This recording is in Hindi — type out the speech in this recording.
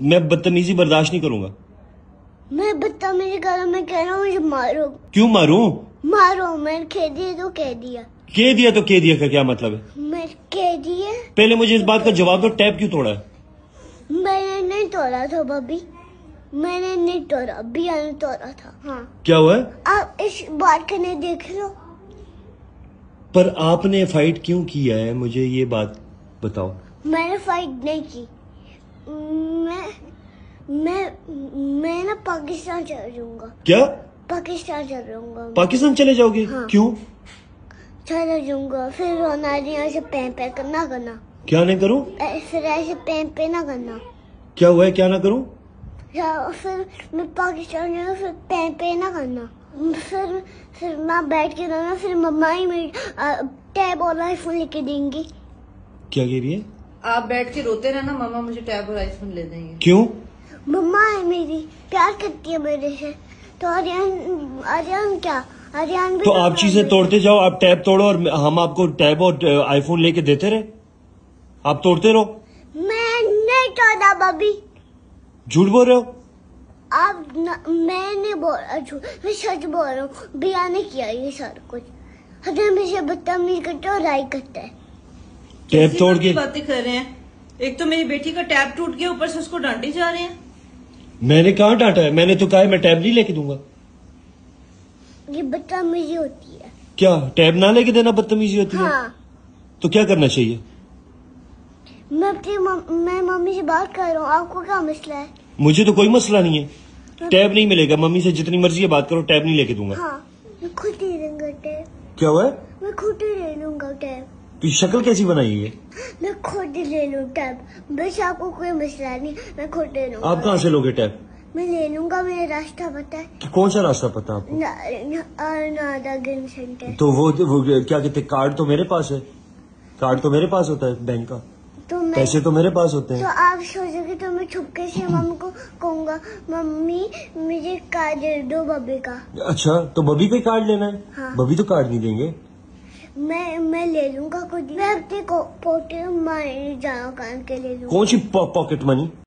मैं बदतमीजी बर्दाश्त नहीं करूँगा। मैं बदतमीजी करो मैं कह रहा हूँ मुझे मारो। क्यों मारूं? मारो मैंने कह दिया तो कह दिया। कह दिया तो कह दिया का क्या मतलब है? मैं कह दिया। पहले मुझे इस बात का जवाब दो टैप क्यों तोड़ा है? मैंने नहीं तोड़ा था बबी मैंने नहीं तोड़ा अभी ने तोड़ा था। हाँ। क्या हुआ? आप इस बात करने देख लो पर आपने फाइट क्यों किया है? मुझे ये बात बताओ। मैंने फाइट नहीं की। मैं मैं मैं ना पाकिस्तान चल जाऊँगा। क्या? पाकिस्तान चल जाऊँगा पाकिस्तान चले जाओगे? हाँ। क्यों? चला जाऊँगा फिर रोना यहाँ से पैं पैं करना करना। क्या नहीं करूँ? फिर ऐसे पैं पे ना करना। क्या हुआ है? क्या ना करूँ? फिर मैं पाकिस्तान जाऊँगा फिर पैं पे ना करना। फिर फिर मैं बैठ के रहना फिर मम्मा ही मेरी टैब और आईफोन लेके देंगी। क्या कह रही है? आप बैठ के रोते रहना मामा मुझे टैब और आईफोन ले देंगे। क्यों? मम्मा है मेरी प्यार करती है मेरे से। तो आर्यन आर्यन क्या? आर्यन भी तो आप चीज़ें तोड़ते जाओ आप टैब तोड़ो और हम आपको टैब और आईफोन लेके देते रहे। आप तोड़ते रहो। मैं नहीं तोड़ा बबी झूठ बोल रहे हो? आप न, मैं नहीं बोल रहा झूठ मैं सच बोल रहा हूँ। बिया ने किया ये सारा कुछ। हमें हमेशा बदतमीज करते और राय करता है। टैब तोड़ के बातें कर रहे हैं? एक तो मेरी बेटी का टैब टूट गया ऊपर से उसको डांटे जा रहे हैं। मैंने कहा डांटा है? मैंने तो कहा है मैं टैब नहीं लेके दूँगा। ये बदतमीजी होती है। क्या? टैब ना लेके देना बदतमीजी होती है? हाँ। तो क्या करना चाहिए? मैं अपनी मैं मम्मी से बात कर रहा हूँ आपको क्या मसला है? मुझे तो कोई मसला नहीं है। टैब नहीं मिलेगा। मम्मी से जितनी मर्ज़ी है बात करो टैब नहीं लेके दूँगा। हाँ मैं खुद ही लूँगा टैब। क्या हुआ? मैं खुद ही ले लूँगा टैब। तो शक्ल कैसी बनाई है? मैं खुद ले लूँ टैब। बस आपको कोई मसला नहीं मैं खुद ले लूँगा। आप कहाँ से लोगे टैब? मैं ले लूँगा मेरा रास्ता पता है। कौन सा रास्ता पता आपको? ना, ना, नादा सेंटर। तो वो, वो क्या कहते कार्ड तो मेरे पास है। कार्ड तो मेरे पास होता है बैंक का। तो मैं पैसे तो मेरे पास होते हैं। तो आप सोचोगे तो मैं छुपके से मम्मी को कहूँगा मम्मी मुझे कार्ड दे दो बबी का। अच्छा तो बबी पे कार्ड लेना है? हाँ। बबी तो कार्ड नहीं देंगे। मैं मैं ले लूँगा खुद मैं अपने पॉकेट मनी जमा करके ले लूँगा। कौन सी पॉकेट मनी